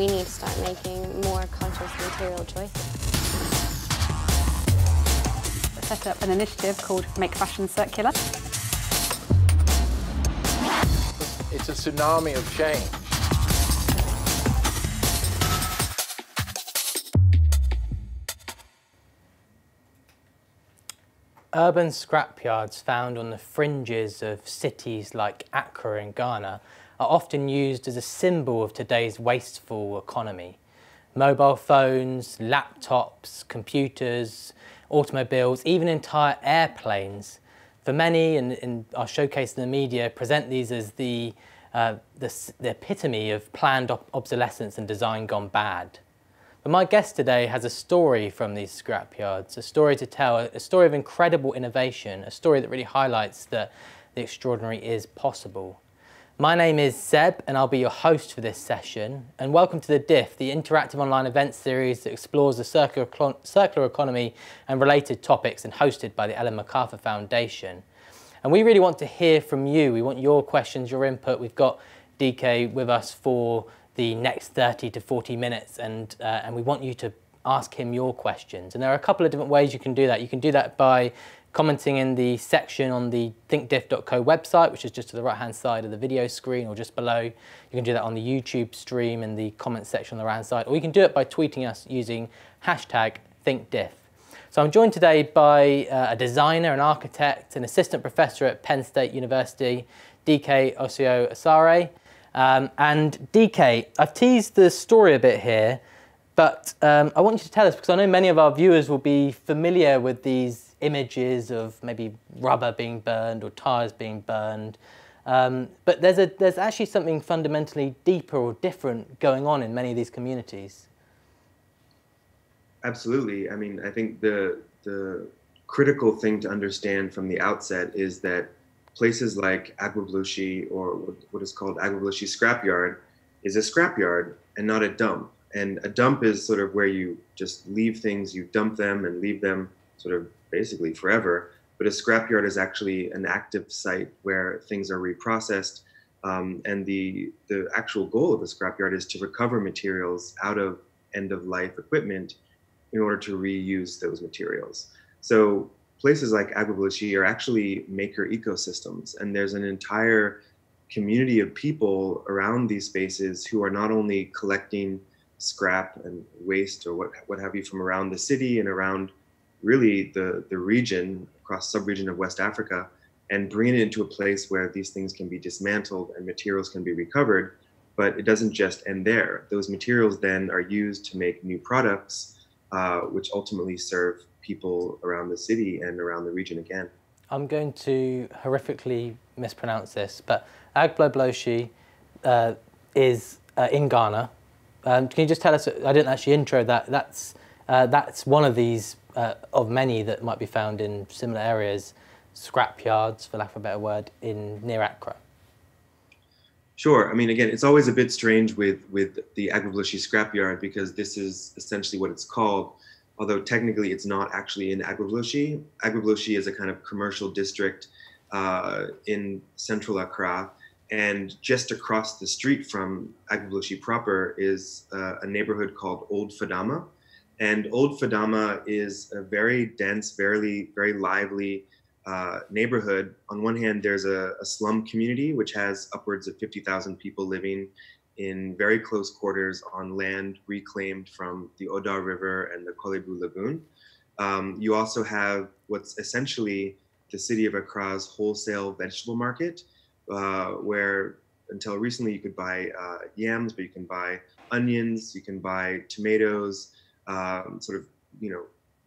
we need to start making more conscious material choices. I set up an initiative called Make Fashion Circular. It's a tsunami of change. Urban scrapyards found on the fringes of cities like Accra in Ghana are often used as a symbol of today's wasteful economy. Mobile phones, laptops, computers, automobiles, even entire airplanes. For many, and in our showcase in the media, present these as the, uh, the, the epitome of planned obsolescence and design gone bad. But my guest today has a story from these scrapyards, a story to tell, a story of incredible innovation, a story that really highlights that the extraordinary is possible. My name is Seb and I'll be your host for this session. And welcome to the Diff, the interactive online event series that explores the circular, circular economy and related topics and hosted by the Ellen MacArthur Foundation. And we really want to hear from you. We want your questions, your input. We've got DK with us for the next 30 to 40 minutes and, uh, and we want you to ask him your questions. And there are a couple of different ways you can do that. You can do that by commenting in the section on the thinkdiff.co website, which is just to the right-hand side of the video screen or just below. You can do that on the YouTube stream in the comment section on the right-hand side, or you can do it by tweeting us using hashtag thinkdiff. So I'm joined today by uh, a designer, an architect, an assistant professor at Penn State University, DK Osseo-Asare, um, and DK, I've teased the story a bit here, but um, I want you to tell us, because I know many of our viewers will be familiar with these images of maybe rubber being burned or tires being burned. Um, but there's, a, there's actually something fundamentally deeper or different going on in many of these communities. Absolutely. I mean, I think the, the critical thing to understand from the outset is that places like Agbogbloshie or what is called Agbogbloshie Scrapyard is a scrapyard and not a dump. And a dump is sort of where you just leave things, you dump them and leave them sort of basically forever. But a scrapyard is actually an active site where things are reprocessed. Um, and the, the actual goal of a scrapyard is to recover materials out of end of life equipment in order to reuse those materials. So places like Agbogbloshie are actually maker ecosystems, and there's an entire community of people around these spaces who are not only collecting scrap and waste or what what have you from around the city and around really the the region across sub-region of West Africa and bringing it into a place where these things can be dismantled and materials can be recovered but it doesn't just end there those materials then are used to make new products uh, which ultimately serve people around the city and around the region again. I'm going to horrifically mispronounce this, but Agbogbloshie uh, is uh, in Ghana. Um, can you just tell us, I didn't actually intro that, that's, uh, that's one of these uh, of many that might be found in similar areas, scrap yards, for lack of a better word, in near Accra. Sure. I mean, again, it's always a bit strange with, with the Agbogbloshie scrapyard because this is essentially what it's called although technically it's not actually in Agbogbloshie. Agbogbloshie is a kind of commercial district uh, in central Accra. And just across the street from Agbogbloshie proper is uh, a neighborhood called Old Fadama. And Old Fadama is a very dense, very, very lively uh, neighborhood. On one hand, there's a, a slum community which has upwards of 50,000 people living in very close quarters on land reclaimed from the Odaw River and the Korle Bu Lagoon. Um, you also have what's essentially the city of Accra's wholesale vegetable market, uh, where until recently you could buy uh, yams, but you can buy onions, you can buy tomatoes, um, sort of, you know,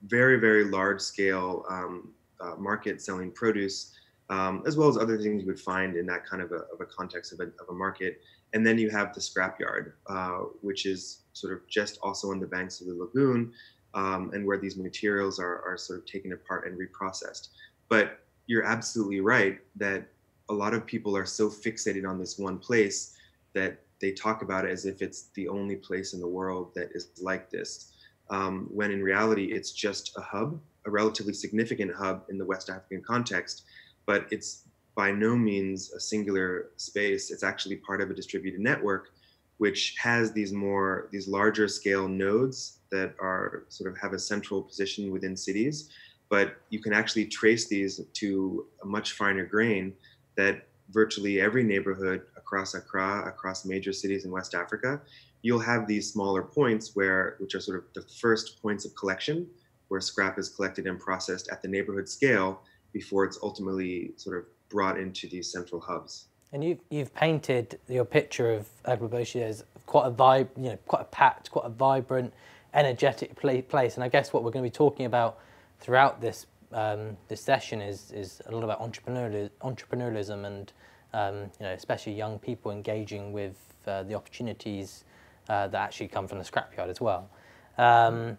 very, very large scale um, uh, market selling produce, um, as well as other things you would find in that kind of a, of a context of a, of a market. And then you have the scrapyard, uh, which is sort of just also on the banks of the lagoon, um, and where these materials are, are sort of taken apart and reprocessed. But you're absolutely right that a lot of people are so fixated on this one place that they talk about it as if it's the only place in the world that is like this. Um, when in reality, it's just a hub, a relatively significant hub in the West African context, but it's by no means a singular space. It's actually part of a distributed network which has these more these larger scale nodes that are sort of have a central position within cities but you can actually trace these to a much finer grain that virtually every neighborhood across Accra, across major cities in West Africa, you'll have these smaller points where, which are sort of the first points of collection, where scrap is collected and processed at the neighborhood scale before it's ultimately sort of brought into these central hubs. And you've, you've painted your picture of Agbogbloshie as quite a vibe, you know, quite a packed, quite a vibrant, energetic place. And I guess what we're going to be talking about throughout this um, this session is is a lot about entrepreneurial, entrepreneurialism and um, you know especially young people engaging with uh, the opportunities uh, that actually come from the scrapyard as well. Um,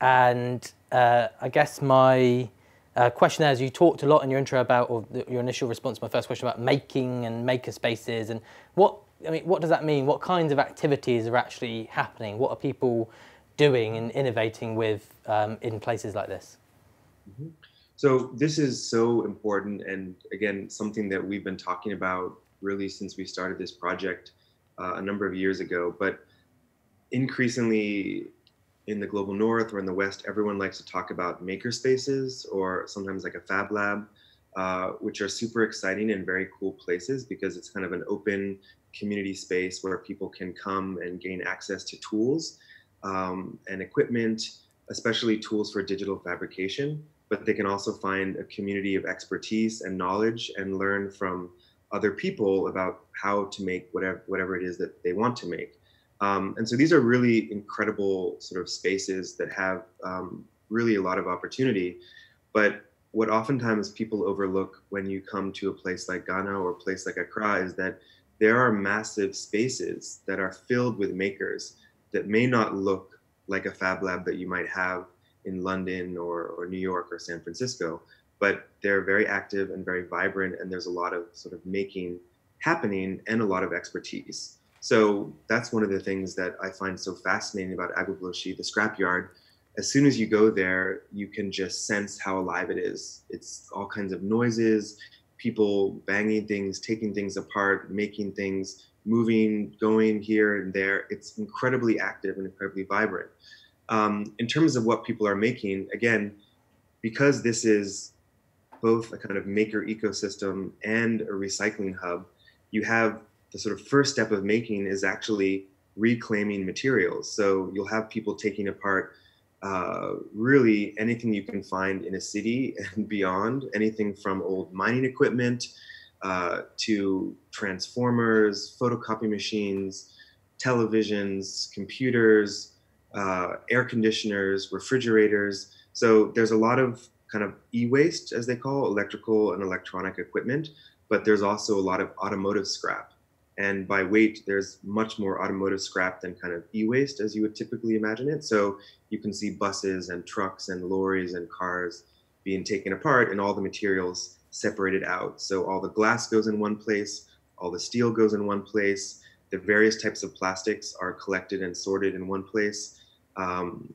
and uh, I guess my uh, question there is you talked a lot in your intro about, or the, your initial response to my first question about making and maker spaces and what, I mean, what does that mean? What kinds of activities are actually happening? What are people doing and innovating with um, in places like this? Mm -hmm. So this is so important, and again, something that we've been talking about really since we started this project uh, a number of years ago. But increasingly in the global north or in the west, everyone likes to talk about maker spaces or sometimes like a fab lab, uh, which are super exciting and very cool places because it's kind of an open community space where people can come and gain access to tools um, and equipment, especially tools for digital fabrication. But they can also find a community of expertise and knowledge and learn from other people about how to make whatever whatever it is that they want to make. Um, and so these are really incredible sort of spaces that have um, really a lot of opportunity. But what oftentimes people overlook when you come to a place like Ghana or a place like Accra is that there are massive spaces that are filled with makers that may not look like a fab lab that you might have in London or, or New York or San Francisco, but they're very active and very vibrant, and there's a lot of sort of making happening and a lot of expertise. So that's one of the things that I find so fascinating about Agbogbloshie, the scrapyard. As soon as you go there, you can just sense how alive it is. It's all kinds of noises, people banging things, taking things apart, making things, moving, going here and there. It's incredibly active and incredibly vibrant. Um, in terms of what people are making, again, because this is both a kind of maker ecosystem and a recycling hub, you have the sort of first step of making is actually reclaiming materials. So you'll have people taking apart uh, really anything you can find in a city and beyond, anything from old mining equipment uh, to transformers, photocopy machines, televisions, computers, uh, air conditioners, refrigerators. So there's a lot of kind of e-waste, as they call electrical and electronic equipment, but there's also a lot of automotive scrap. And by weight, there's much more automotive scrap than kind of e-waste as you would typically imagine it. So you can see buses and trucks and lorries and cars being taken apart and all the materials separated out. So all the glass goes in one place, all the steel goes in one place, the various types of plastics are collected and sorted in one place, um,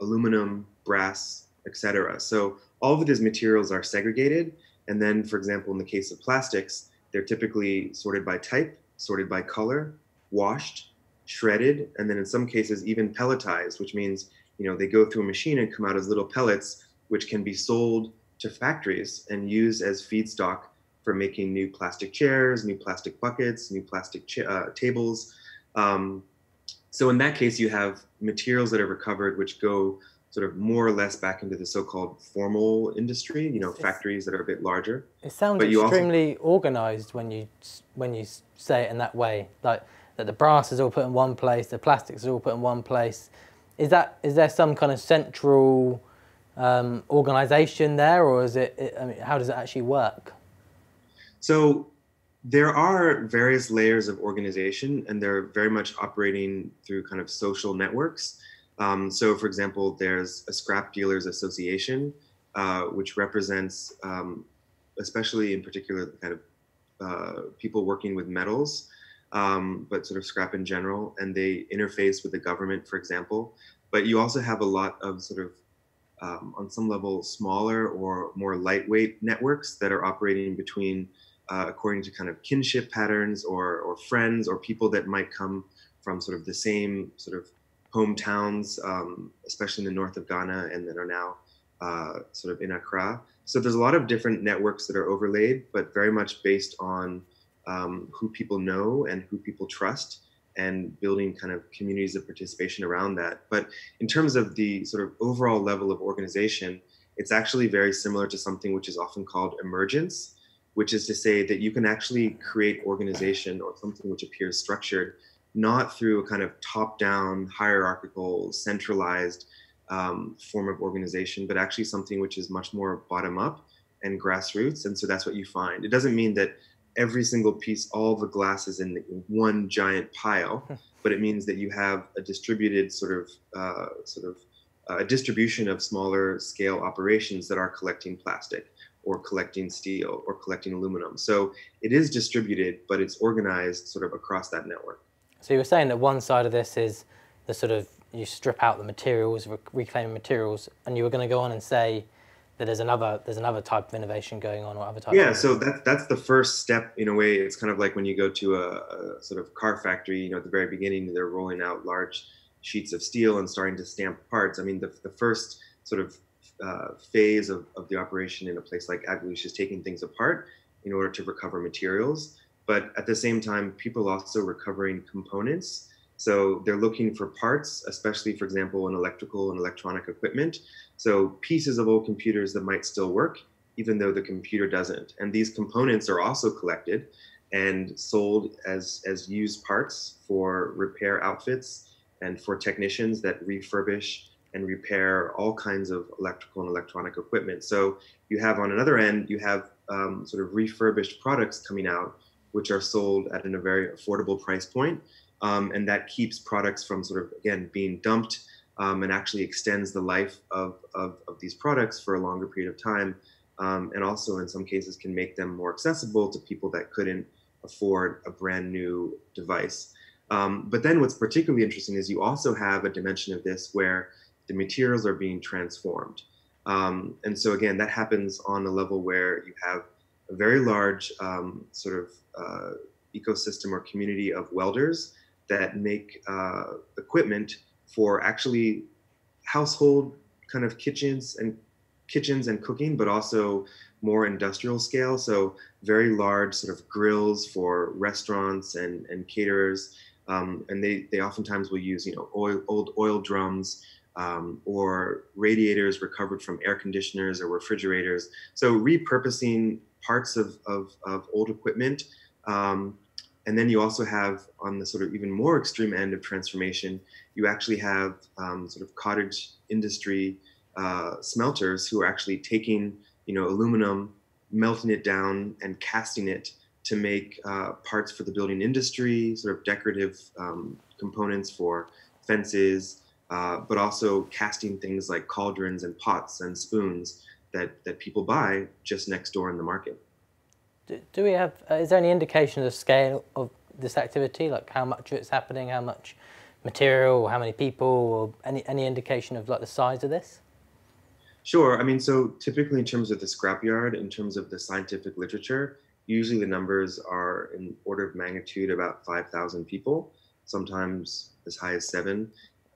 aluminum, brass, etc. So all of these materials are segregated. And then, for example, in the case of plastics, they're typically sorted by type sorted by color, washed, shredded, and then in some cases even pelletized, which means you know they go through a machine and come out as little pellets, which can be sold to factories and used as feedstock for making new plastic chairs, new plastic buckets, new plastic uh, tables. Um, so in that case, you have materials that are recovered, which go sort of more or less back into the so-called formal industry, you know, it's, factories that are a bit larger. It sounds but extremely also, organized when you when you say it in that way, like that the brass is all put in one place, the plastics is all put in one place. Is that is there some kind of central um, organization there, or is it? I mean, how does it actually work? So there are various layers of organization, and they're very much operating through kind of social networks. Um, so, for example, there's a scrap dealers association, uh, which represents, um, especially in particular, kind of uh, people working with metals, um, but sort of scrap in general, and they interface with the government, for example. But you also have a lot of sort of, um, on some level, smaller or more lightweight networks that are operating between, uh, according to kind of kinship patterns or, or friends or people that might come from sort of the same sort of hometowns, um, especially in the north of Ghana, and that are now uh, sort of in Accra. So there's a lot of different networks that are overlaid, but very much based on um, who people know and who people trust and building kind of communities of participation around that. But in terms of the sort of overall level of organization, it's actually very similar to something which is often called emergence, which is to say that you can actually create organization or something which appears structured, not through a kind of top down, hierarchical, centralized um, form of organization, but actually something which is much more bottom up and grassroots. And so that's what you find. It doesn't mean that every single piece, all the glass is in one giant pile, hmm. but it means that you have a distributed sort of uh, sort of uh, a distribution of smaller scale operations that are collecting plastic or collecting steel or collecting aluminum. So it is distributed, but it's organized sort of across that network. So you were saying that one side of this is the sort of you strip out the materials, rec reclaiming materials, and you were going to go on and say that there's another there's another type of innovation going on or other type. Yeah, so that's that's the first step in a way. It's kind of like when you go to a, a sort of car factory. You know, at the very beginning, they're rolling out large sheets of steel and starting to stamp parts. I mean, the, the first sort of uh, phase of, of the operation in a place like Agbogbloshie is taking things apart in order to recover materials. But at the same time, people also recovering components. So they're looking for parts, especially, for example, in electrical and electronic equipment. So pieces of old computers that might still work, even though the computer doesn't. And these components are also collected and sold as, as used parts for repair outfits and for technicians that refurbish and repair all kinds of electrical and electronic equipment. So you have on another end, you have um, sort of refurbished products coming out, which are sold at a very affordable price point. Um, and that keeps products from sort of, again, being dumped um, and actually extends the life of, of, of, these products for a longer period of time. Um, and also, in some cases, can make them more accessible to people that couldn't afford a brand new device. Um, but then what's particularly interesting is you also have a dimension of this where the materials are being transformed. Um, and so again, that happens on a level where you have a very large um, sort of uh, ecosystem or community of welders that make uh, equipment for actually household kind of kitchens and kitchens and cooking, but also more industrial scale. So very large sort of grills for restaurants and, and caterers um, and they, they oftentimes will use, you know, oil, old oil drums um, or radiators recovered from air conditioners or refrigerators. So repurposing parts of, of, of old equipment. Um, and then you also have on the sort of even more extreme end of transformation, you actually have um, sort of cottage industry uh, smelters who are actually taking, you know, aluminum, melting it down and casting it to make uh, parts for the building industry, sort of decorative um, components for fences, uh, but also casting things like cauldrons and pots and spoons that, that people buy just next door in the market. Do, do we have, uh, is there any indication of the scale of this activity, like how much it's happening, how much material, how many people, or any, any indication of like the size of this? Sure. I mean, so typically in terms of the scrapyard, in terms of the scientific literature, Usually the numbers are in order of magnitude about 5,000 people, sometimes as high as seven.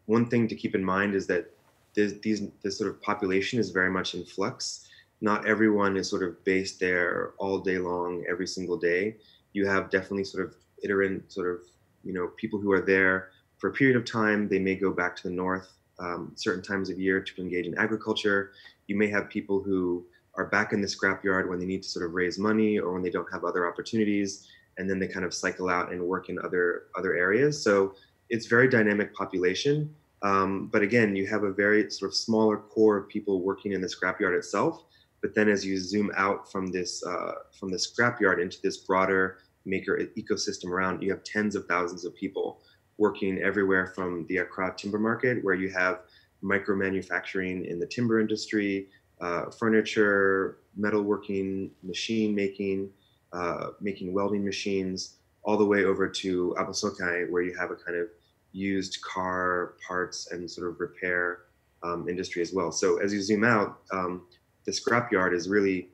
One thing to keep in mind is that this, these, this sort of population is very much in flux. Not everyone is sort of based there all day long, every single day. You have definitely sort of iterant sort of, you know, people who are there for a period of time. They may go back to the north um, certain times of year to engage in agriculture. You may have people who are back in the scrapyard when they need to sort of raise money or when they don't have other opportunities and then they kind of cycle out and work in other other areas so it's very dynamic population um, but again you have a very sort of smaller core of people working in the scrapyard itself. But then as you zoom out from this uh, from the scrapyard into this broader maker ecosystem around you have tens of thousands of people working everywhere from the Accra timber market where you have micro manufacturing in the timber industry uh, furniture, metalworking, machine making, uh, making welding machines, all the way over to Abossey Okai, where you have a kind of used car parts and sort of repair um, industry as well. So as you zoom out, um, the scrapyard is really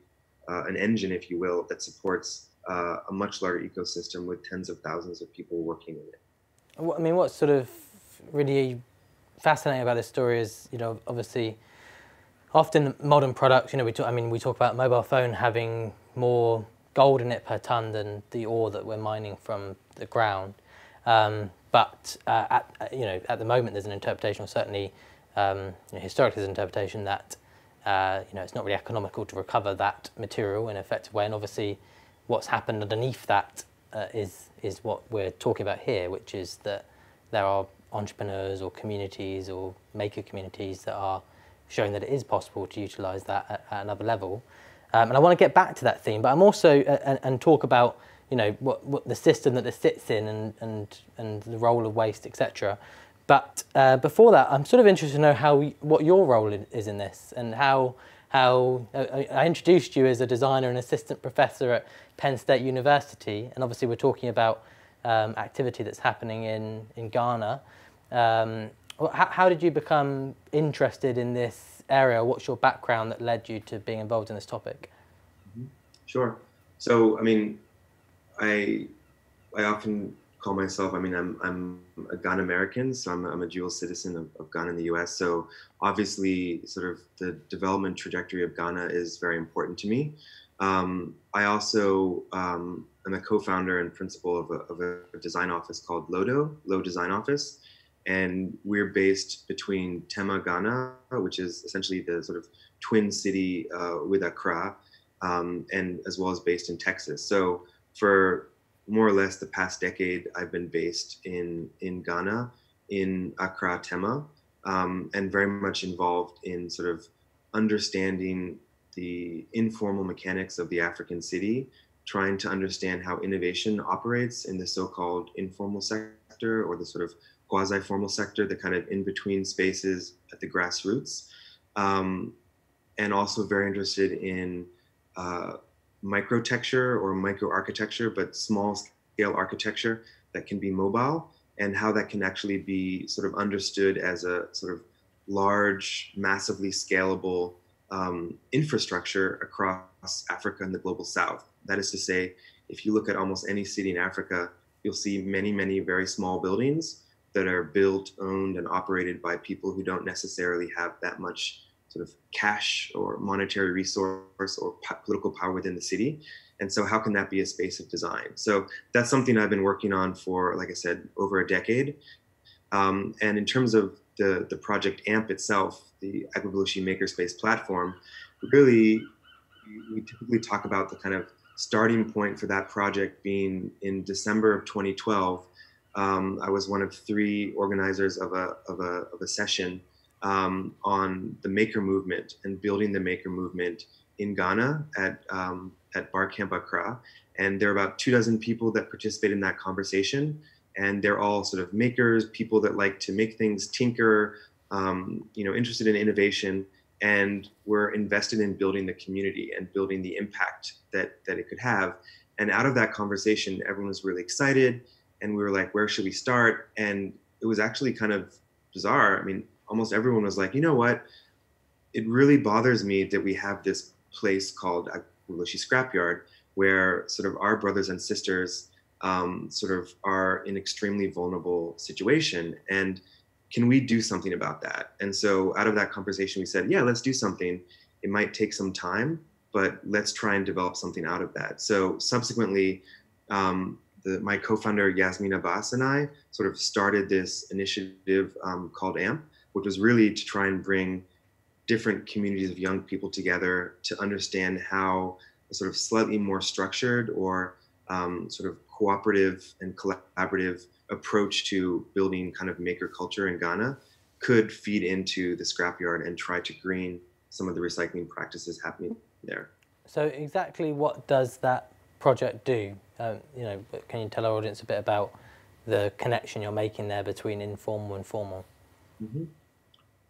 uh, an engine, if you will, that supports uh, a much larger ecosystem with tens of thousands of people working in it. I mean, what's sort of really fascinating about this story is, you know, obviously, often modern products, you know, we talk, I mean, we talk about mobile phone having more gold in it per ton than the ore that we're mining from the ground. Um, but uh, at, you know, at the moment, there's an interpretation, or certainly um, you know, historically, there's an interpretation that uh, you know it's not really economical to recover that material in an effective way. And obviously, what's happened underneath that uh, is is what we're talking about here, which is that there are entrepreneurs or communities or maker communities that are showing that it is possible to utilise that at, at, another level. Um, and I want to get back to that theme, but I'm also uh, and, and, talk about you know what, what the system that this sits in and and and the role of waste, etc. But uh, before that, I'm sort of interested to know how what your role is in this and how how uh, I introduced you as a designer and assistant professor at Penn State University, and obviously we're talking about um, activity that's happening in in Ghana. Um, how, how did you become interested in this area? What's your background that led you to being involved in this topic? Mm-hmm. Sure. So, I mean, I I often call myself. I mean, I'm I'm a Ghana American, so I'm, I'm a dual citizen of, of, Ghana and the U.S. So obviously, sort of the development trajectory of Ghana is very important to me. Um, I also um, am a co-founder and principal of a, of a, design office called Lodo, Low Design Office, and we're based between Tema, Ghana, which is essentially the sort of twin city uh, with Accra, um, and as well as based in Texas. So for more or less the past decade, I've been based in in Ghana, in Accra, Tema, um, and very much involved in sort of understanding the informal mechanics of the African city, trying to understand how innovation operates in the so-called informal sector or the sort of quasi-formal sector, the kind of in-between spaces at the grassroots, um, and also very interested in uh, microtecture or microarchitecture, but small scale architecture that can be mobile and how that can actually be sort of understood as a sort of large, massively scalable um, infrastructure across Africa and the global south. That is to say, if you look at almost any city in Africa, you'll see many, many very small buildings that are built, owned, and operated by people who don't necessarily have that much sort of cash or monetary resource or po- political power within the city. And so, how can that be a space of design? So, that's something I've been working on for, like I said, over a decade. Um, and in terms of the, the project AMP itself, the Agbogbloshie Makerspace platform, really, we typically talk about the kind of starting point for that project being in December of 2012. Um, I was one of three organizers of a, of a, of a session um, on the maker movement and building the maker movement in Ghana at um, at BarCamp Accra, and there are about two dozen people that participate in that conversation, and they're all sort of makers, people that like to make things, tinker, um, you know, interested in innovation, and we're invested in building the community and building the impact that that it could have. And out of that conversation, everyone was really excited, and we were like, where should we start? And it was actually kind of bizarre. I mean, almost everyone was like, you know what? It really bothers me that we have this place called Agbogbloshie Scrapyard, where sort of our brothers and sisters um, sort of are in extremely vulnerable situation. And can we do something about that? And so out of that conversation, we said, yeah, let's do something. It might take some time, but let's try and develop something out of that. So subsequently, um, the, my co-founder Yasmine Abbas and I sort of started this initiative um, called AMP, which was really to try and bring different communities of young people together to understand how a sort of slightly more structured or um, sort of cooperative and collaborative approach to building kind of maker culture in Ghana could feed into the scrapyard and try to green some of the recycling practices happening there. So exactly what does that project do? Um, you know, can you tell our audience a bit about the connection you're making there between informal and formal? Mm-hmm.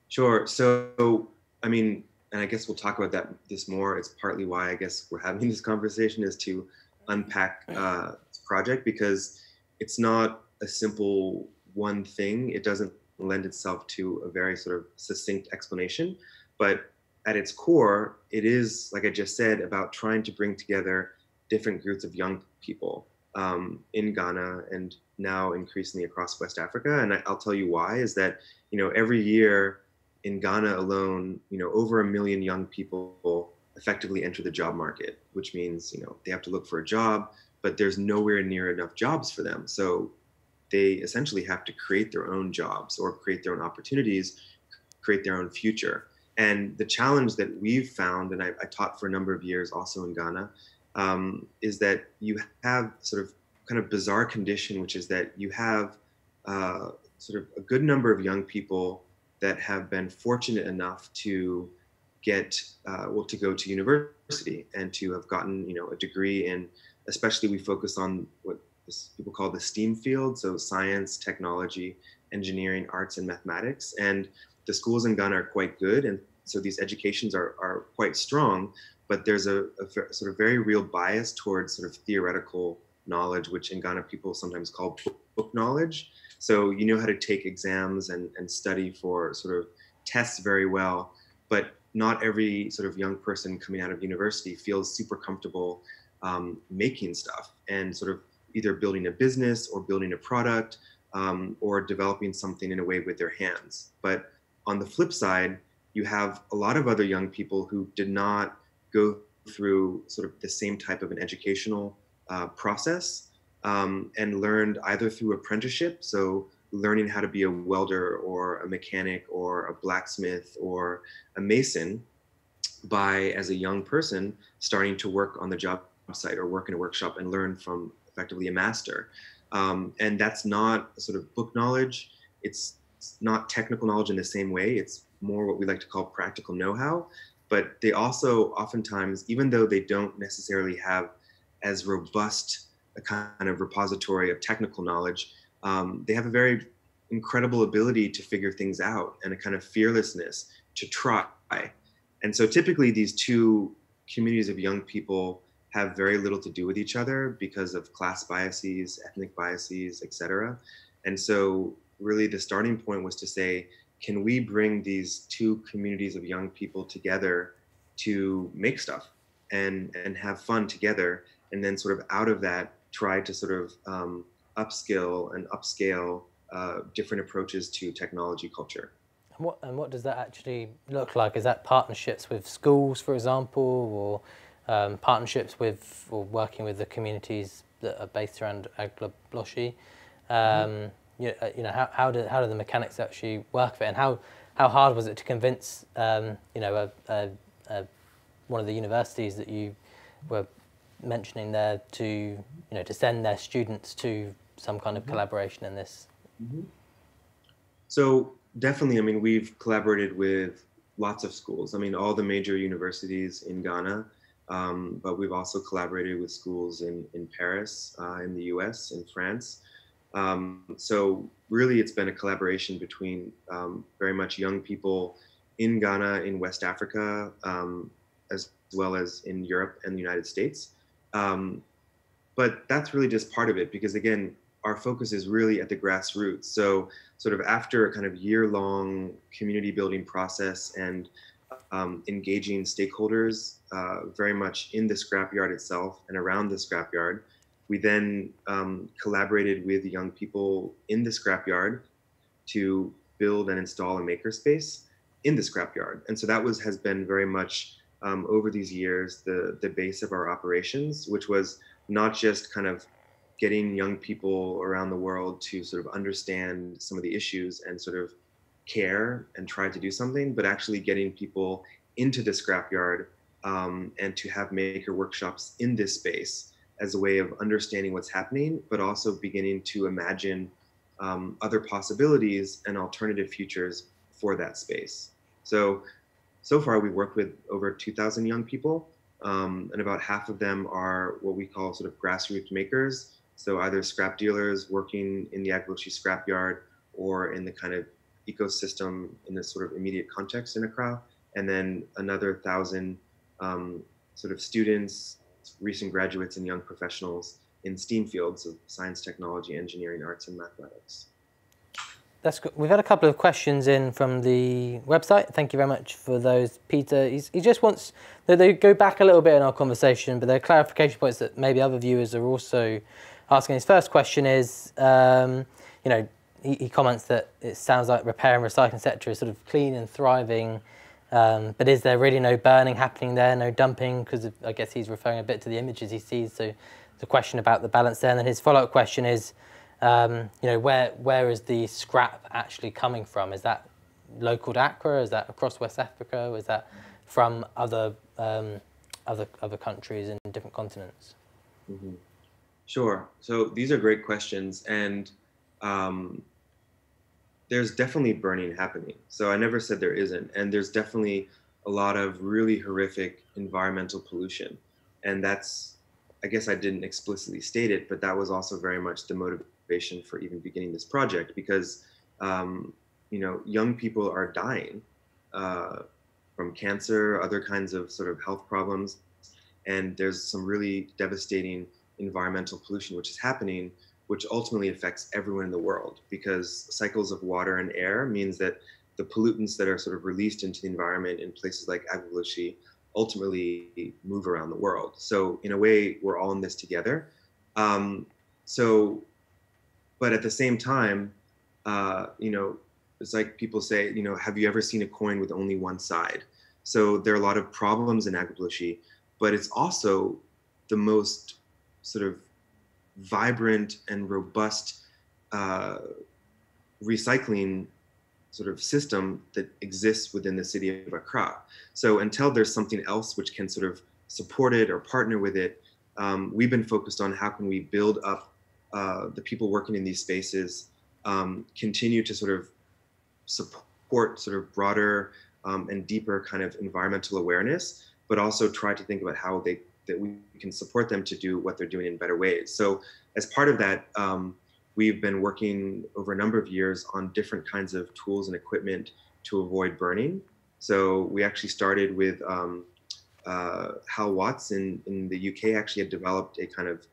Sure. So, I mean, and I guess we'll talk about that this more. It's partly why I guess we're having this conversation is to unpack uh, this project because it's not a simple one thing. It doesn't lend itself to a very sort of succinct explanation, but at its core, it is, like I just said, about trying to bring together different groups of young people um, in Ghana and now increasingly across West Africa. And I, I'll tell you why is that, you know, every year in Ghana alone, you know, over a million young people effectively enter the job market, which means, you know, they have to look for a job, but there's nowhere near enough jobs for them. So they essentially have to create their own jobs or create their own opportunities, create their own future. And the challenge that we've found, and I, I taught for a number of years also in Ghana, um, is that you have sort of kind of bizarre condition, which is that you have uh, sort of a good number of young people that have been fortunate enough to get uh, well to go to university and to have gotten you know a degree in especially we focus on what people call the STEAM field, so science, technology, engineering, arts, and mathematics. And the schools in Ghana are quite good, and so these educations are, are quite strong, but there's a, a sort of very real bias towards sort of theoretical knowledge, which in Ghana people sometimes call book knowledge. So you know how to take exams and, and study for sort of tests very well, but not every sort of young person coming out of university feels super comfortable um, making stuff and sort of either building a business or building a product um, or developing something in a way with their hands. But on the flip side, you have a lot of other young people who did not go through sort of the same type of an educational uh, process um, and learned either through apprenticeship, so learning how to be a welder or a mechanic or a blacksmith or a mason by as a young person starting to work on the job site or work in a workshop and learn from effectively a master. Um, and that's not sort of book knowledge. It's not technical knowledge in the same way. It's more what we like to call practical know-how. But they also oftentimes, even though they don't necessarily have as robust a kind of repository of technical knowledge, um, they have a very incredible ability to figure things out and a kind of fearlessness to try. And so typically these two communities of young people have very little to do with each other because of class biases, ethnic biases, etc. And so really the starting point was to say, can we bring these two communities of young people together to make stuff and and have fun together and then sort of out of that try to sort of um, upskill and upscale uh, different approaches to technology culture. And what, and what does that actually look like? Is that partnerships with schools, for example, or um, partnerships with or working with the communities that are based around Agbogbloshie. Um, mm-hmm. you, uh, you know, how, how, do, how do the mechanics actually work for it, and how, how hard was it to convince, um, you know, a, a, a, one of the universities that you were mentioning there to, you know, to send their students to some kind of mm-hmm. collaboration in this? Mm-hmm. So definitely, I mean, we've collaborated with lots of schools. I mean, all the major universities in Ghana um, but we've also collaborated with schools in, in Paris, uh, in the US, in France. Um, so really it's been a collaboration between um, very much young people in Ghana, in West Africa, um, as well as in Europe and the United States. Um, but that's really just part of it because again, our focus is really at the grassroots. So sort of after a kind of year long community building process and um, engaging stakeholders uh, very much in the scrapyard itself and around the scrapyard. We then um, collaborated with young people in the scrapyard to build and install a makerspace in the scrapyard. And so that was has been very much um, over these years the the base of our operations, which was not just kind of getting young people around the world to sort of understand some of the issues and sort of care and try to do something, but actually getting people into the scrapyard um, and to have maker workshops in this space as a way of understanding what's happening, but also beginning to imagine um, other possibilities and alternative futures for that space. So, so far we've worked with over 2,000 young people, um, and about half of them are what we call sort of grassroots makers. So either scrap dealers working in the Agbogbloshie scrapyard or in the kind of ecosystem in this sort of immediate context in Accra, and then another thousand um, sort of students, recent graduates, and young professionals in STEAM fields of science, technology, engineering, arts, and mathematics. That's good. We've had a couple of questions in from the website. Thank you very much for those, Peter. He's, he just wants they go back a little bit in our conversation, but there are clarification points that maybe other viewers are also asking his first question is, um, you know, he, he, comments that it sounds like repair and recycling sector is sort of clean and thriving, um, but is there really no burning happening there, no dumping? Because I guess he's referring a bit to the images he sees. So the question about the balance there. And then his follow-up question is, um, you know, where where is the scrap actually coming from? Is that local to Accra? Is that across West Africa? Is that from other um, other other countries and different continents? Mm-hmm. Sure. So these are great questions, and um, there's definitely burning happening. So I never said there isn't, and there's definitely a lot of really horrific environmental pollution, and that's I guess I didn't explicitly state it, but that was also very much the motivation for even beginning this project because um, you know young people are dying uh, from cancer, other kinds of sort of health problems, and there's some really devastating environmental pollution which is happening, which ultimately affects everyone in the world because cycles of water and air means that the pollutants that are sort of released into the environment in places like Agbogbloshie ultimately move around the world. So in a way, we're all in this together. Um, so, but at the same time, uh, you know, it's like people say, you know, have you ever seen a coin with only one side? So there are a lot of problems in Agbogbloshie, but it's also the most sort of vibrant and robust uh, recycling sort of system that exists within the city of Accra. So until there's something else which can sort of support it or partner with it, um, we've been focused on how can we build up uh, the people working in these spaces, um, continue to sort of support sort of broader um, and deeper kind of environmental awareness, but also try to think about how they that we can support them to do what they're doing in better ways. So as part of that, um, we've been working over a number of years on different kinds of tools and equipment to avoid burning. So we actually started with um, uh, Hal Watts in, in the UK actually had developed a kind of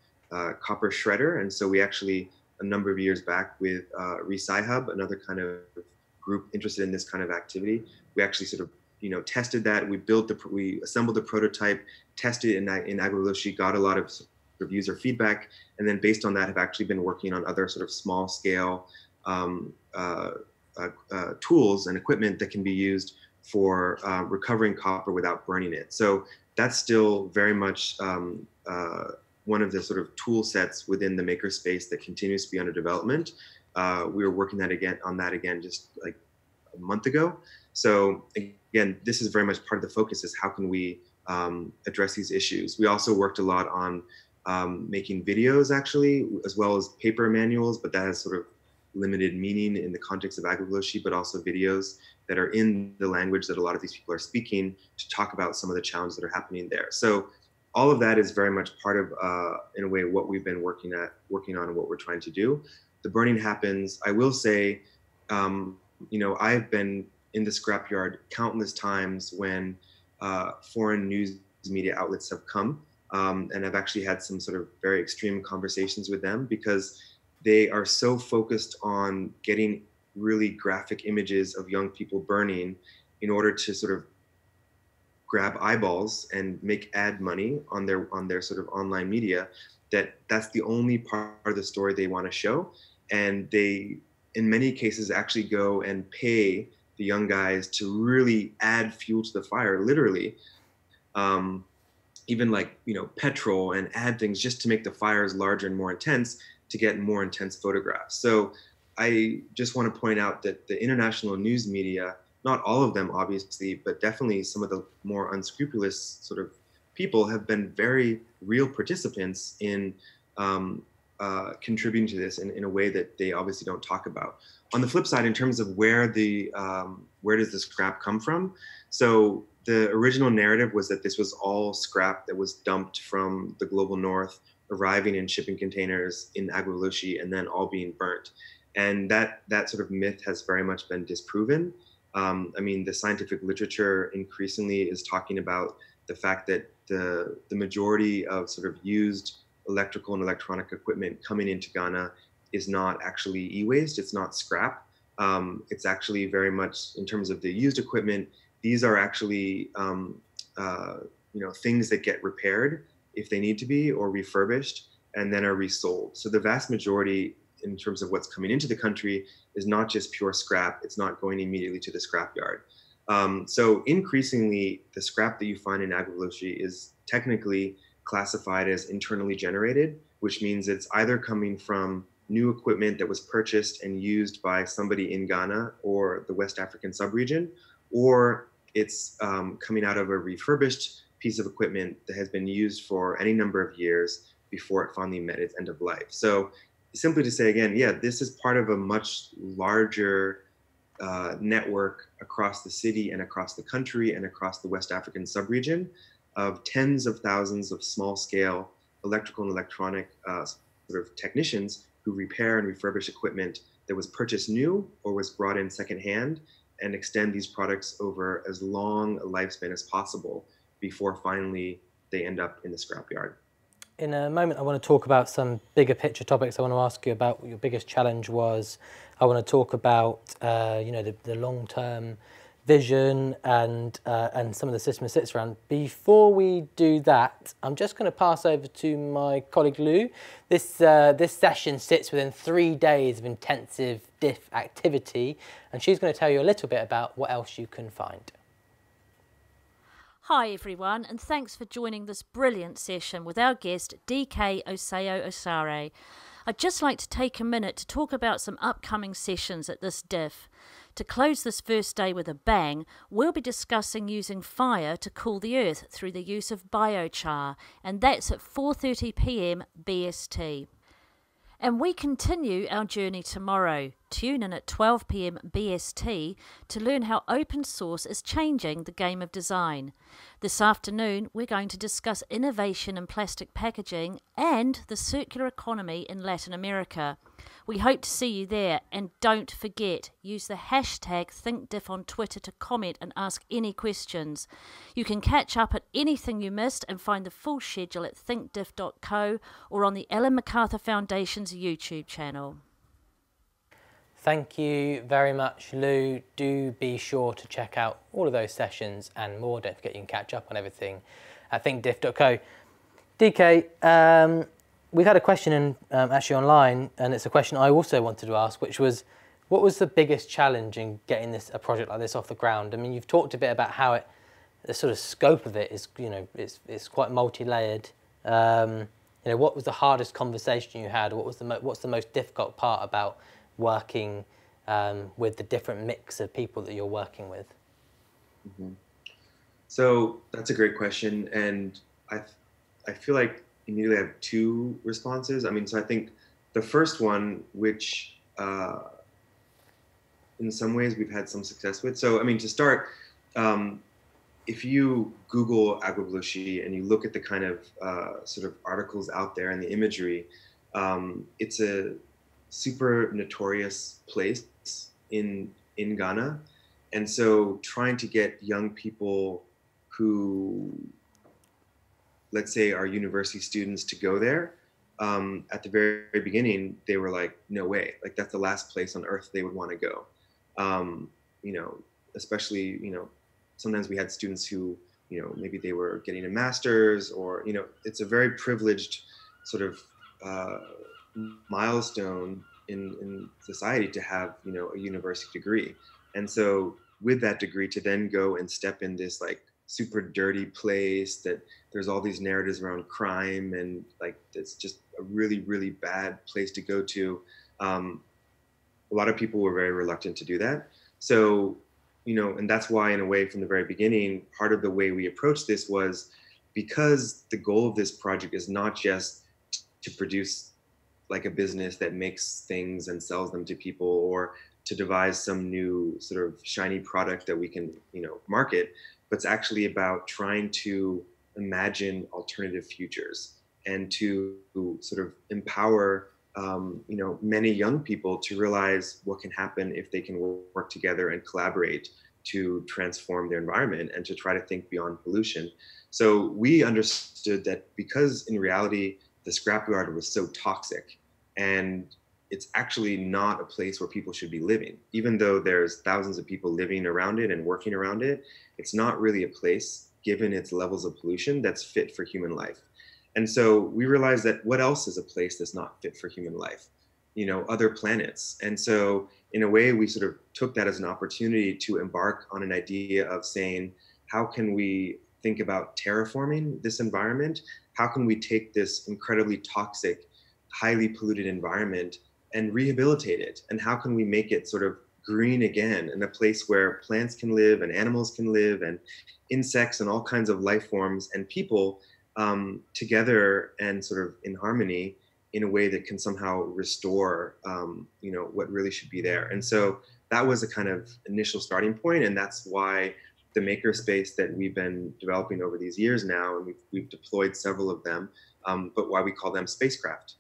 copper shredder. And so we actually, a number of years back with uh, Hub, another kind of group interested in this kind of activity, we actually sort of you know tested that. We built the, we assembled the prototype, tested in, in Agbogbloshie, got a lot of of user feedback, and then based on that, have actually been working on other sort of small scale um, uh, uh, uh, tools and equipment that can be used for uh, recovering copper without burning it. So that's still very much um, uh, one of the sort of tool sets within the makerspace that continues to be under development. Uh, we were working that again on that again just like a month ago. So again, this is very much part of the focus is how can we um, address these issues. We also worked a lot on um, making videos actually, as well as paper manuals, but that has sort of limited meaning in the context of Agbogbloshie, but also videos that are in the language that a lot of these people are speaking to talk about some of the challenges that are happening there. So all of that is very much part of, uh, in a way, what we've been working at, working on, and what we're trying to do. The burning happens. I will say, um, you know, I've been in the scrapyard countless times when uh, foreign news media outlets have come um, and I've actually had some sort of very extreme conversations with them because they are so focused on getting really graphic images of young people burning in order to sort of grab eyeballs and make ad money on their on their sort of online media that that's the only part of the story they want to show. And they in many cases actually go and pay the young guys to really add fuel to the fire literally. Um, even like you know petrol and add things just to make the fires larger and more intense to get more intense photographs. So i just want to point out that the international news media not all of them obviously but definitely some of the more unscrupulous sort of people have been very real participants in um, uh, contributing to this in, in a way that they obviously don't talk about on the flip side in terms of where the um, where does the scrap come from so the original narrative was that this was all scrap that was dumped from the global north, arriving in shipping containers in Agbogbloshie, and then all being burnt. And that that sort of myth has very much been disproven. Um, I mean, the scientific literature increasingly is talking about the fact that the the majority of sort of used electrical and electronic equipment coming into Ghana is not actually e-waste. It's not scrap. Um, it's actually very much in terms of the used equipment these are actually um, uh, you know things that get repaired if they need to be or refurbished and then are resold. So the vast majority, in terms of what's coming into the country, is not just pure scrap. It's not going immediately to the scrapyard. Um, so increasingly, the scrap that you find in Agbogbloshie is technically classified as internally generated, which means it's either coming from new equipment that was purchased and used by somebody in Ghana or the West African subregion, or it's um, coming out of a refurbished piece of equipment that has been used for any number of years before it finally met its end of life. So simply to say again, yeah, this is part of a much larger uh, network across the city and across the country and across the West African subregion of tens of thousands of small scale electrical and electronic uh, sort of technicians who repair and refurbish equipment that was purchased new or was brought in secondhand and extend these products over as long a lifespan as possible before finally they end up in the scrapyard. In a moment, I want to talk about some bigger picture topics. I want to ask you about what your biggest challenge was. I want to talk about, uh, you know, the, the long-term vision and uh, and some of the system it sits around. Before we do that, I'm just going to pass over to my colleague Lou. This uh, this session sits within three days of intensive diff activity, and she's going to tell you a little bit about what else you can find. Hi everyone, and thanks for joining this brilliant session with our guest DK Osseo-Asare. I'd just like to take a minute to talk about some upcoming sessions at this diff. To close this first day with a bang, we'll be discussing using fire to cool the earth through the use of biochar, and that's at 4:30 p.m. BST. And we continue our journey tomorrow. Tune in at 12 pm BST to learn how open source is changing the game of design. This afternoon, we're going to discuss innovation in plastic packaging and the circular economy in Latin America. We hope to see you there, and don't forget, use the hashtag ThinkDiff on Twitter to comment and ask any questions. You can catch up at anything you missed and find the full schedule at thinkdiff.co or on the Ellen MacArthur Foundation's YouTube channel. Thank you very much, Lou. Do be sure to check out all of those sessions and more. Don't forget you can catch up on everything at thinkdiff.co. DK, um, we've had a question in, um, actually online, and it's a question I also wanted to ask, which was, what was the biggest challenge in getting this a project like this off the ground? I mean, you've talked a bit about how it, the sort of scope of it is, you know, it's it's quite multi-layered. Um, you know, what was the hardest conversation you had? What was the what's the most difficult part about working um, with the different mix of people that you're working with? Mm-hmm. So that's a great question, and I I feel like immediately I have two responses. I mean, so I think the first one, which uh, in some ways we've had some success with. So, I mean, to start, um, if you Google Agbogbloshie and you look at the kind of uh, sort of articles out there and the imagery, um, it's a super notorious place in in Ghana, and so trying to get young people who let's say are university students to go there um, at the very, very, beginning they were like no way. Like that's the last place on earth they would want to go. Um, you know especially you know sometimes we had students who you know maybe they were getting a master's or you know it's a very privileged sort of uh, milestone in, in society to have you know a university degree. And so with that degree to then go and step in this like super dirty place that there's all these narratives around crime and like it's just a really really bad place to go to um, a lot of people were very reluctant to do that. So you know and that's why in a way from the very beginning part of the way we approached this was because the goal of this project is not just to produce like a business that makes things and sells them to people or to devise some new sort of shiny product that we can you know market but it's actually about trying to imagine alternative futures and to sort of empower um, you know many young people to realize what can happen if they can work together and collaborate to transform their environment and to try to think beyond pollution. So we understood that because in reality the scrapyard was so toxic and it's actually not a place where people should be living even though there's thousands of people living around it and working around it it's not really a place given its levels of pollution that's fit for human life And so we realized that what else is a place that's not fit for human life? You know, other planets. And so in a way, we sort of took that as an opportunity to embark on an idea of saying, how can we think about terraforming this environment? How can we take this incredibly toxic, highly polluted environment and rehabilitate it? And how can we make it sort of green again in a place where plants can live and animals can live and insects and all kinds of life forms and people um, together and sort of in harmony in a way that can somehow restore um, you know what really should be there and so that was a kind of initial starting point and that's why the makerspace that we've been developing over these years now and we've, we've deployed several of them um, but why we call them spacecraft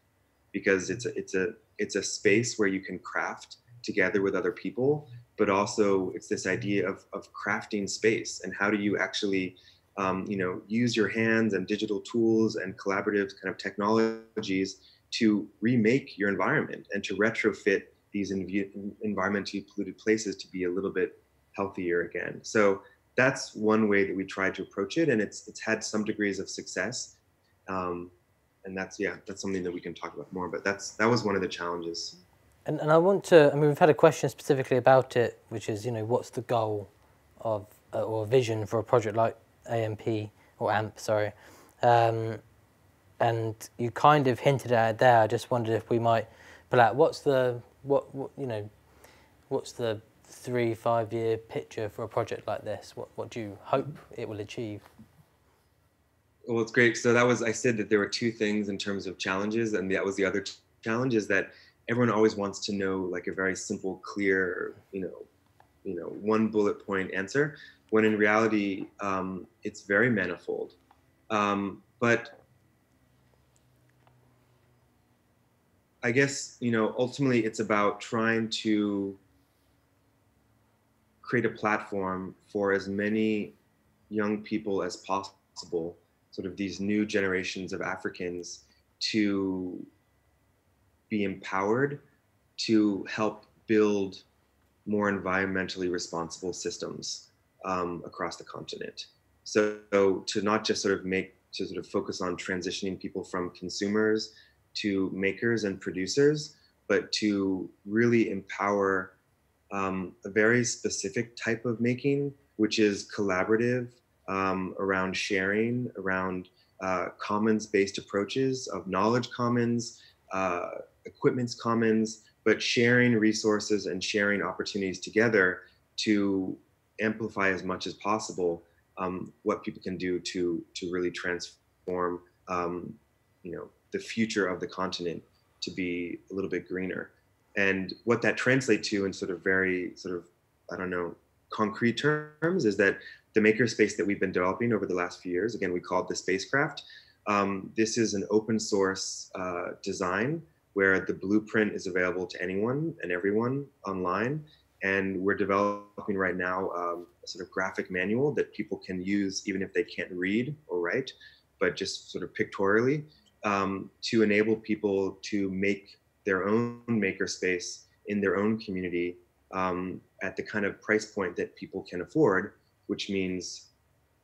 because it's a, it's a it's a space where you can craft together with other people but also it's this idea of, of crafting space and how do you actually um, you know use your hands and digital tools and collaborative kind of technologies to remake your environment and to retrofit these env- environmentally polluted places to be a little bit healthier again. So that's one way that we tried to approach it and it's it's had some degrees of success. Um, and that's yeah that's something that we can talk about more but that's that was one of the challenges and, and I want to, I mean, we've had a question specifically about it, which is, you know, what's the goal of, uh, or vision for a project like AMP, or AMP, sorry. Um, and you kind of hinted at it there. I just wondered if we might pull out, what's the, what, what you know, what's the three, five year picture for a project like this? What, what do you hope it will achieve? Well, it's great. So that was, I said that there were two things in terms of challenges, and that was the other challenge is that everyone always wants to know like a very simple, clear, you know, you know, one bullet point answer. When in reality, um, it's very manifold. Um, but I guess you know, ultimately, it's about trying to create a platform for as many young people as possible, sort of these new generations of Africans, to be empowered to help build more environmentally responsible systems um, across the continent. So, so to not just sort of make to sort of focus on transitioning people from consumers to makers and producers, but to really empower um, a very specific type of making, which is collaborative um, around sharing, around uh, commons-based approaches of knowledge commons, uh, equipment's commons, but sharing resources and sharing opportunities together to amplify as much as possible um, what people can do to to really transform um, you know the future of the continent to be a little bit greener. And what that translates to in sort of very sort of i don't know concrete terms is that the makerspace that we've been developing over the last few years again we call it the spacecraft um, this is an open source uh, design where the blueprint is available to anyone and everyone online. And we're developing right now um, a sort of graphic manual that people can use even if they can't read or write, but just sort of pictorially um, to enable people to make their own makerspace in their own community um, at the kind of price point that people can afford, which means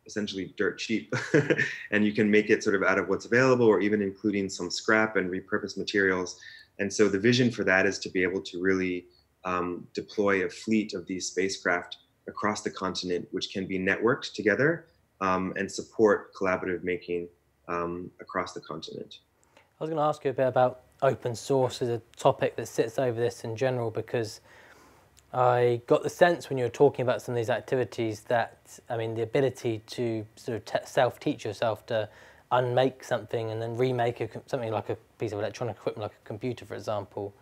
essentially dirt cheap. And you can make it sort of out of what's available or even including some scrap and repurposed materials. And so the vision for that is to be able to really um, deploy a fleet of these spacecraft across the continent which can be networked together um, and support collaborative making um, across the continent. I was going to ask you a bit about open source as a topic that sits over this in general because I got the sense when you were talking about some of these activities that, I mean, the ability to sort of self-teach yourself to unmake something and then remake a, something like a piece of electronic equipment, like a computer, for example,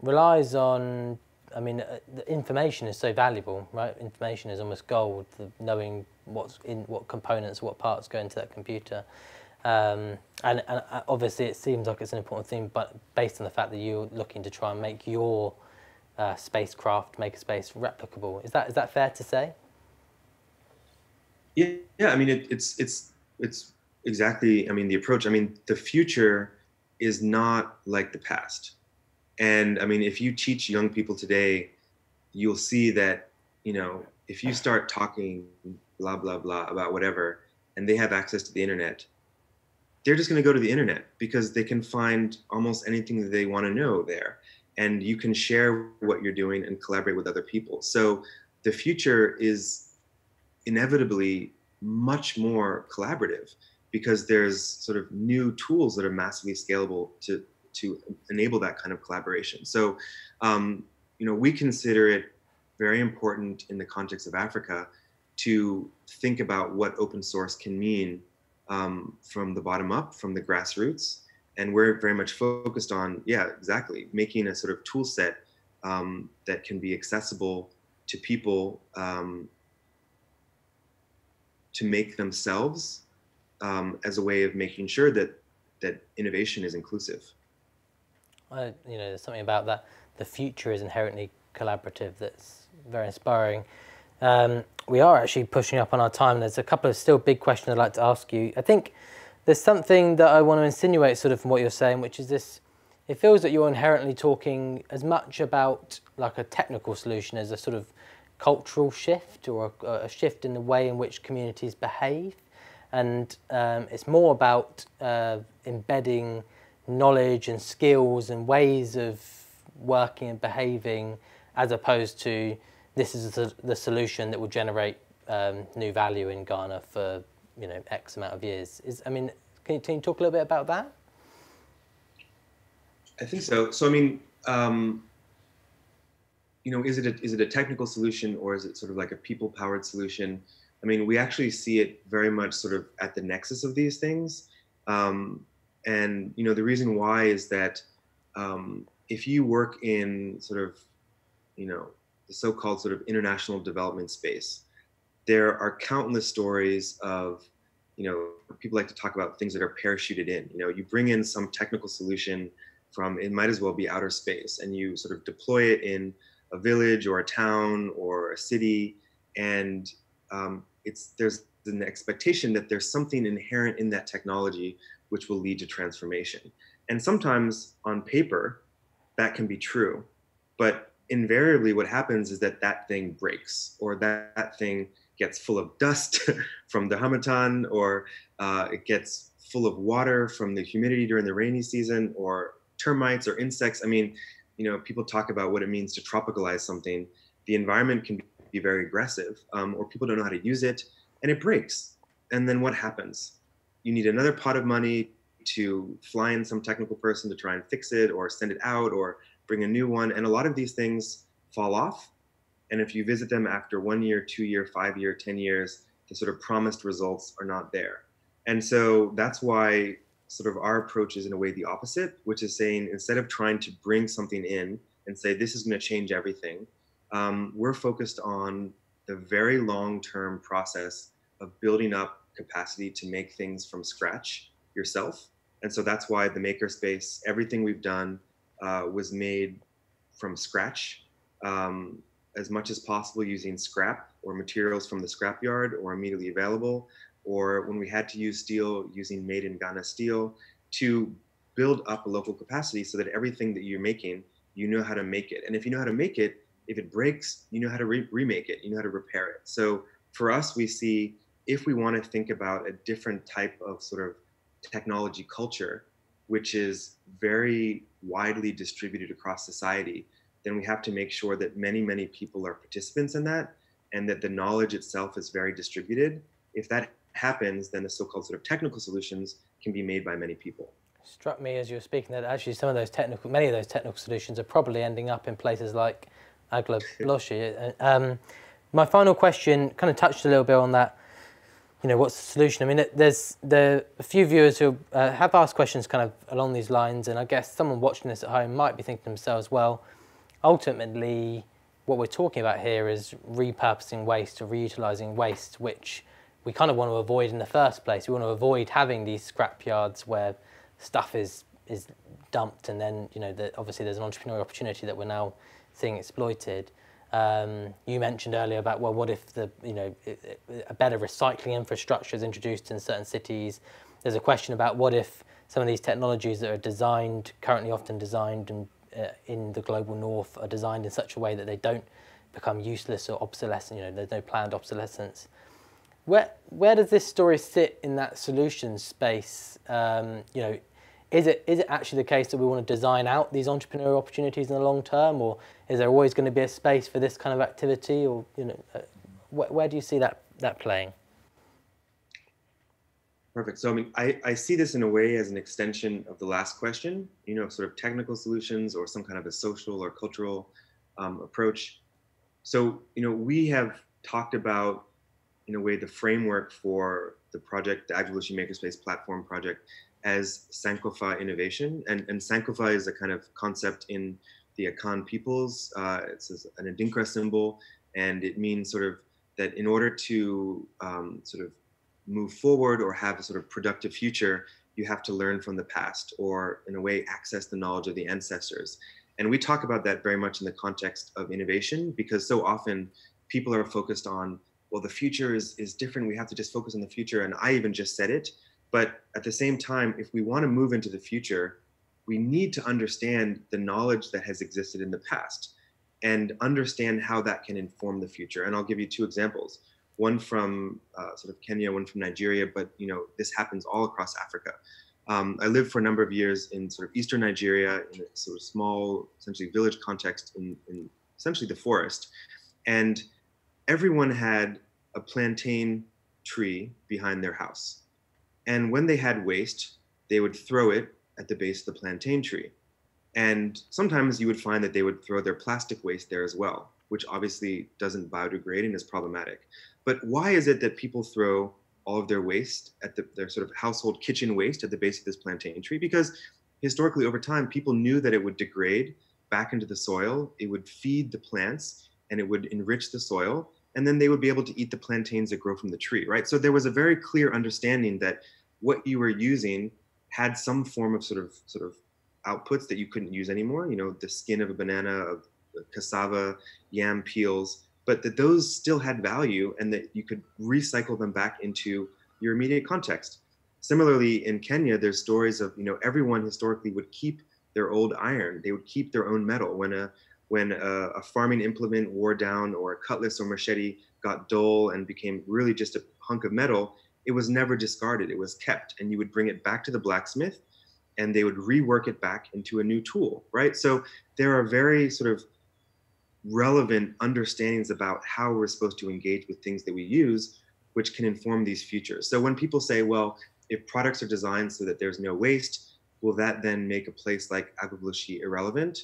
relies on, I mean, uh, the information is so valuable, right? Information is almost gold, knowing what's in, what components, what parts go into that computer. Um, and, and uh, obviously it seems like it's an important thing, but based on the fact that you're looking to try and make your uh, spacecraft, makerspace replicable. Is that is that fair to say? Yeah, yeah. I mean, it, it's it's it's exactly. I mean, the approach. I mean, the future is not like the past. And I mean, if you teach young people today, you'll see that you know if you start talking blah blah blah about whatever, and they have access to the internet, they're just going to go to the internet because they can find almost anything that they want to know there and you can share what you're doing and collaborate with other people so the future is inevitably much more collaborative because there's sort of new tools that are massively scalable to to enable that kind of collaboration so um, you know we consider it very important in the context of africa to think about what open source can mean um, from the bottom up, from the grassroots. And we're very much focused on, yeah, exactly, making a sort of tool set um, that can be accessible to people um, to make themselves um, as a way of making sure that that innovation is inclusive. I, you know, there's something about that. The future is inherently collaborative. That's very inspiring. Um, we are actually pushing up on our time. There's a couple of still big questions I'd like to ask you. I think there's something that I want to insinuate sort of from what you're saying, which is this, it feels that you're inherently talking as much about like a technical solution as a sort of cultural shift or a, a shift in the way in which communities behave. And um, it's more about uh, embedding knowledge and skills and ways of working and behaving as opposed to this is the, the solution that will generate um, new value in Ghana for you know X amount of years. Is I mean, can you, can you talk a little bit about that? I think so. So I mean, um, you know, is it a, is it a technical solution or is it sort of like a people-powered solution? I mean, we actually see it very much sort of at the nexus of these things. Um, and you know, the reason why is that um, if you work in sort of, you know, the so-called sort of international development space, there are countless stories of, you know, people like to talk about things that are parachuted in. You know, you bring in some technical solution from it might as well be outer space, and you sort of deploy it in a village or a town or a city, and um, it's there's an expectation that there's something inherent in that technology which will lead to transformation. And sometimes on paper, that can be true, but invariably what happens is that that thing breaks or that, that thing gets full of dust from the harmattan or uh, it gets full of water from the humidity during the rainy season or termites or insects i mean you know people talk about what it means to tropicalize something the environment can be very aggressive um, or people don't know how to use it and it breaks and then what happens you need another pot of money to fly in some technical person to try and fix it or send it out or bring a new one. And a lot of these things fall off. And if you visit them after one year, two year, five year, 10 years, the sort of promised results are not there. And so that's why sort of our approach is in a way the opposite, which is saying instead of trying to bring something in and say this is going to change everything, um, we're focused on the very long term process of building up capacity to make things from scratch yourself. And so that's why the makerspace, everything we've done uh, was made from scratch um, as much as possible using scrap or materials from the scrapyard or immediately available, or when we had to use steel, using made in Ghana steel to build up a local capacity so that everything that you're making, you know how to make it. And if you know how to make it, if it breaks, you know how to re- remake it, you know how to repair it. So for us, we see if we want to think about a different type of sort of technology culture, which is very widely distributed across society, then we have to make sure that many, many people are participants in that and that the knowledge itself is very distributed. If that happens, then the so-called sort of technical solutions can be made by many people. Struck me as you were speaking that actually some of those technical, many of those technical solutions are probably ending up in places like Agbogbloshie. um, my final question kind of touched a little bit on that you know, what's the solution? I mean, there's there a few viewers who uh, have asked questions kind of along these lines, and I guess someone watching this at home might be thinking to themselves, well, ultimately, what we're talking about here is repurposing waste or reutilizing waste, which we kind of want to avoid in the first place. We want to avoid having these scrap yards where stuff is is dumped, and then you know, obviously, there's an entrepreneurial opportunity that we're now seeing exploited. Um, you mentioned earlier about well, what if the you know a better recycling infrastructure is introduced in certain cities? There's a question about what if some of these technologies that are designed currently often designed in, uh, in the global north are designed in such a way that they don't become useless or obsolescent. You know, there's no planned obsolescence. where where does this story sit in that solution space? Um, you know, is it is it actually the case that we want to design out these entrepreneurial opportunities in the long term, or is there always going to be a space for this kind of activity, or you know, uh, wh- where do you see that that playing? Perfect. So I mean, I, I see this in a way as an extension of the last question, you know, sort of technical solutions or some kind of a social or cultural um, approach. So, you know, we have talked about, in a way, the framework for the project, the Agbogbloshie Makerspace platform project as Sankofa innovation. And, and Sankofa is a kind of concept in the Akan peoples. Uh, it's an Adinkra symbol, and it means sort of that in order to um, sort of move forward or have a sort of productive future, you have to learn from the past or, in a way, access the knowledge of the ancestors. And we talk about that very much in the context of innovation because so often people are focused on, well, the future is, is different. We have to just focus on the future. And I even just said it. But at the same time, if we want to move into the future, we need to understand the knowledge that has existed in the past and understand how that can inform the future. And I'll give you two examples one from uh, sort of Kenya, one from Nigeria, but you know this happens all across Africa. Um, I lived for a number of years in sort of eastern Nigeria in a sort of small, essentially village context in, in essentially the forest, and everyone had a plantain tree behind their house, and when they had waste, they would throw it at the base of the plantain tree, and sometimes you would find that they would throw their plastic waste there as well, which obviously doesn't biodegrade and is problematic. But why is it that people throw all of their waste at the, their sort of household kitchen waste at the base of this plantain tree? Because historically, over time, people knew that it would degrade back into the soil, it would feed the plants, and it would enrich the soil, and then they would be able to eat the plantains that grow from the tree, right? So there was a very clear understanding that what you were using had some form of sort of sort of outputs that you couldn't use anymore. You know, the skin of a banana, of cassava, yam peels, but that those still had value and that you could recycle them back into your immediate context. Similarly, in Kenya, there's stories of you know everyone historically would keep their old iron. They would keep their own metal. When a when a, a farming implement wore down or a cutlass or machete got dull and became really just a hunk of metal, it was never discarded. It was kept, and you would bring it back to the blacksmith, and they would rework it back into a new tool. Right. So there are very sort of relevant understandings about how we're supposed to engage with things that we use, which can inform these futures. So when people say, well, if products are designed so that there's no waste, will that then make a place like Agbogbloshie irrelevant?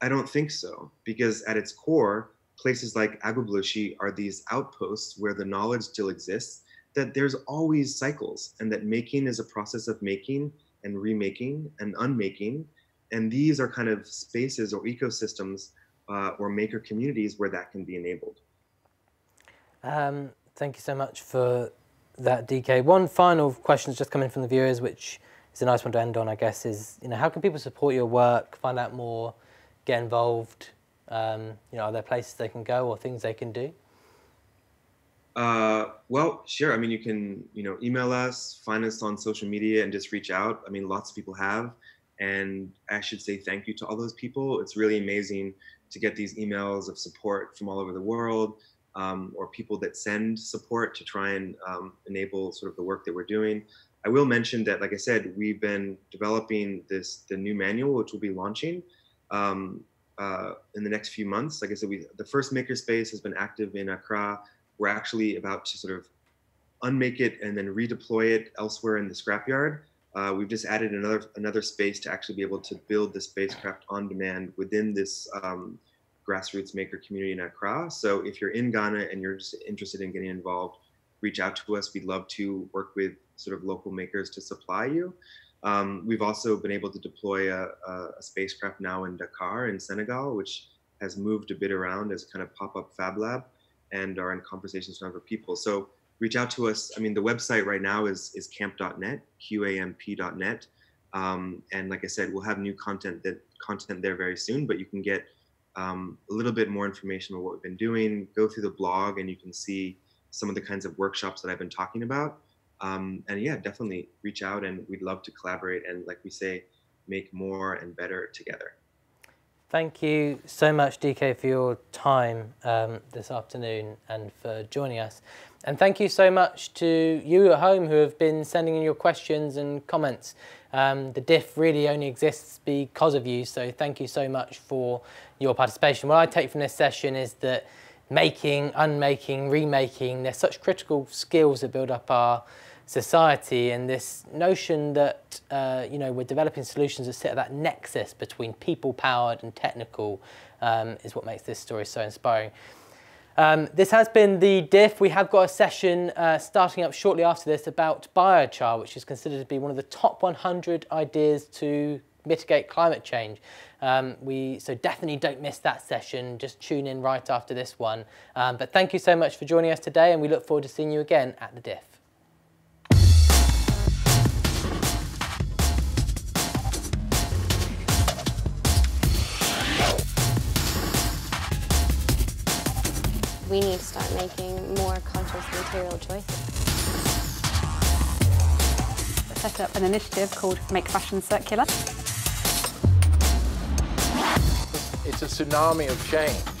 I don't think so, because at its core, places like Agbogbloshie are these outposts where the knowledge still exists, that there's always cycles, and that making is a process of making and remaking and unmaking. And these are kind of spaces or ecosystems uh, or maker communities where that can be enabled. Um, thank you so much for that, DK. One final question has just come in from the viewers, which is a nice one to end on, I guess, is you know how can people support your work, find out more, get involved? Um, you know, are there places they can go or things they can do? Uh, well, sure. I mean, you can, you know, email us, find us on social media, and just reach out. I mean, lots of people have, and I should say thank you to all those people. It's really amazing to get these emails of support from all over the world um, or people that send support to try and um, enable sort of the work that we're doing. I will mention that, like I said, we've been developing this the new manual, which we'll be launching um, uh, in the next few months. Like I said, we the first makerspace has been active in Accra. We're actually about to sort of unmake it and then redeploy it elsewhere in the scrapyard. Uh, we've just added another another space to actually be able to build the spacecraft on demand within this um, grassroots maker community in Accra. So if you're in Ghana and you're just interested in getting involved, reach out to us. We'd love to work with sort of local makers to supply you. Um, we've also been able to deploy a, a, a, spacecraft now in Dakar in Senegal, which has moved a bit around as kind of pop-up Fab Lab and are in conversations with other people. So reach out to us. I mean, the website right now is is qamp.net, qamp.net. Um, and like I said, we'll have new content that content there very soon. But you can get um, a little bit more information on what we've been doing. Go through the blog, and you can see some of the kinds of workshops that I've been talking about. Um, and yeah, definitely reach out, and we'd love to collaborate and, like we say, make more and better together. Thank you so much, DK, for your time um, this afternoon and for joining us. And thank you so much to you at home who have been sending in your questions and comments. Um, the diff really only exists because of you, so thank you so much for your participation. What I take from this session is that making, unmaking, remaking, they're such critical skills that build up our society and this notion that uh, you know we're developing solutions that sit at that nexus between people powered and technical um, is what makes this story so inspiring. Um, this has been the diff. We have got a session uh, starting up shortly after this about biochar, which is considered to be one of the top 100 ideas to mitigate climate change. Um, we so definitely don't miss that session. Just tune in right after this one. Um, but thank you so much for joining us today, and we look forward to seeing you again at the diff. We need to start making more conscious material choices. Set up an initiative called Make Fashion Circular. It's a tsunami of change.